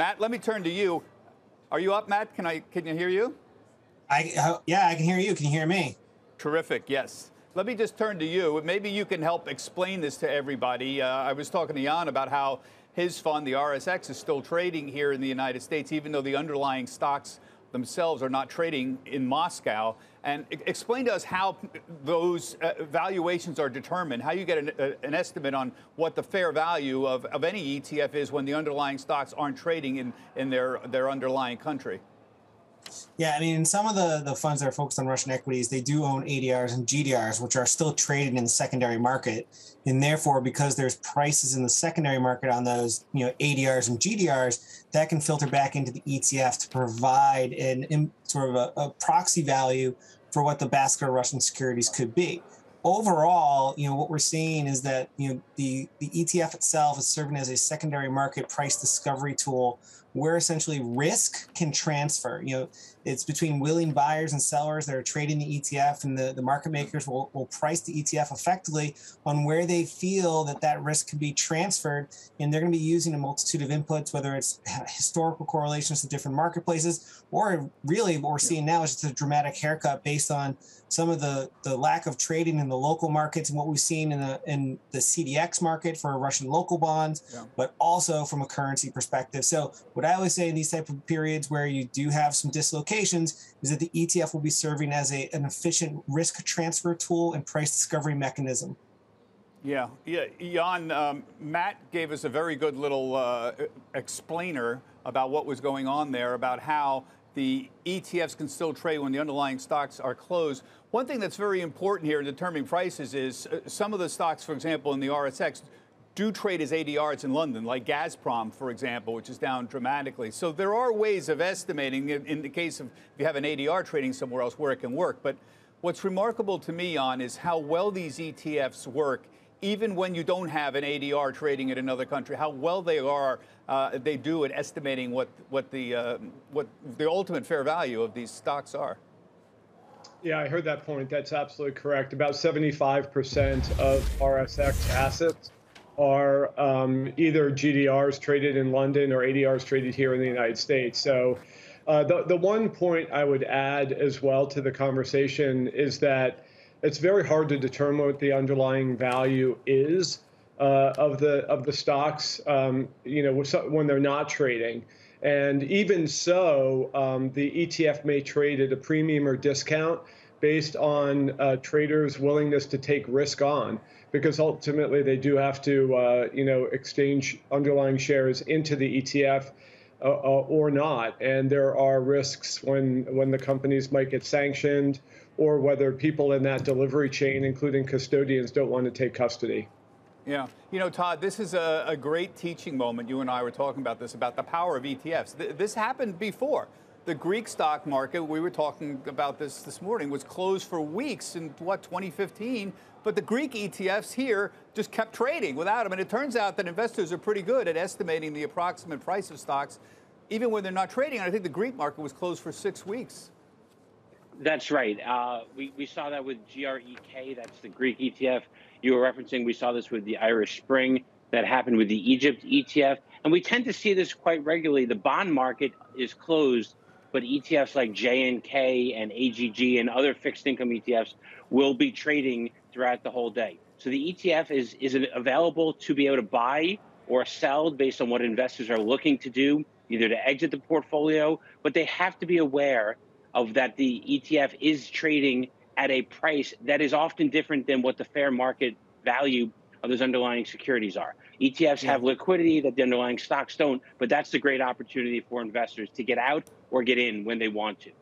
Matt, let me turn to you. Are you up, Matt? Can I can you hear you? I uh, yeah, I can hear you. Can you hear me? Terrific. Yes. Let me just turn to you. Maybe you can help explain this to everybody. Uh, I was talking to Jan about how his fund, the RSX, is still trading here in the United States, even though the underlying stocks themselves are not trading in Moscow. And explain to us how those uh, valuations are determined, how you get an, uh, an, estimate on what the fair value of, of any ETF is when the underlying stocks aren't trading in, in their, their underlying country. Yeah, I mean, some of the, the funds that are focused on Russian equities, they do own ADRs and GDRs, which are still traded in the secondary market. And therefore, because there's prices in the secondary market on those, you know, ADRs and GDRs, that can filter back into the ETF to provide an in, sort of a, a proxy value for what the basket of Russian securities could be overall, you know, what we're seeing is that you know the the ETF itself is serving as a secondary market price discovery tool where essentially risk can transfer. You know, it's between willing buyers and sellers that are trading the ETF, and the, the market makers will, will price the ETF effectively on where they feel that that risk can be transferred. And they're going to be using a multitude of inputs, whether it's historical correlations to different marketplaces, or really what we're seeing now is just a dramatic haircut based on some of the, the lack of trading in the local markets and what we've seen in the in the CDX market for Russian local bonds, yeah. but also from a currency perspective. So what I always say in these type of periods where you do have some dislocations is that the ETF will be serving as a, an efficient risk transfer tool and price discovery mechanism. Yeah, yeah, Jan. Um, Matt gave us a very good little uh, explainer about what was going on there, about how the ETFs can still trade when the underlying stocks are closed. One thing that's very important here in determining prices is uh, some of the stocks, for example, in the RSX, do trade as ADRs in London, like Gazprom, for example, which is down dramatically. So there are ways of estimating, in the case of if you have an ADR trading somewhere else, where it can work. But what's remarkable to me, on is how well these ETFs work even when you don't have an ADR trading in another country, how well they are, uh, they do at estimating what what the uh, what the ultimate fair value of these stocks are. Yeah, I heard that point. That's absolutely correct. About 75% of RSX assets are um, either GDRs traded in London or ADRs traded here in the United States. So. Uh, the, the one point I would add as well to the conversation is that it's very hard to determine what the underlying value is uh, of the of the stocks. Um, you know, when they're not trading, and even so, um, the ETF may trade at a premium or discount based on uh, traders' willingness to take risk on, because ultimately they do have to, uh, you know, exchange underlying shares into the ETF. Uh, uh, or not, and there are risks when when the companies might get sanctioned, or whether people in that delivery chain, including custodians, don't want to take custody. Yeah. You know, Todd, this is a, a, great teaching moment. You and I were talking about this, about the power of ETFs. Th- this happened before. The Greek stock market, we were talking about this this morning, was closed for weeks in what, 2015? But the Greek ETFs here just kept trading without them. And it turns out that investors are pretty good at estimating the approximate price of stocks, even when they're not trading. And I think the Greek market was closed for six weeks. That's right. Uh, we, we saw that with GREK, that's the Greek ETF you were referencing. We saw this with the Irish Spring, that happened with the Egypt ETF. And we tend to see this quite regularly. The bond market is closed, but ETFs like JNK and AGG and other fixed income ETFs will be trading throughout the whole day. So the ETF is, is available to be able to buy or sell based on what investors are looking to do, either to exit the portfolio, but they have to be aware of that the ETF is trading at a price that is often different than what the fair market value of those underlying securities are. ETFs yeah. have liquidity that the underlying stocks don't, but that's the great opportunity for investors to get out or get in when they want to.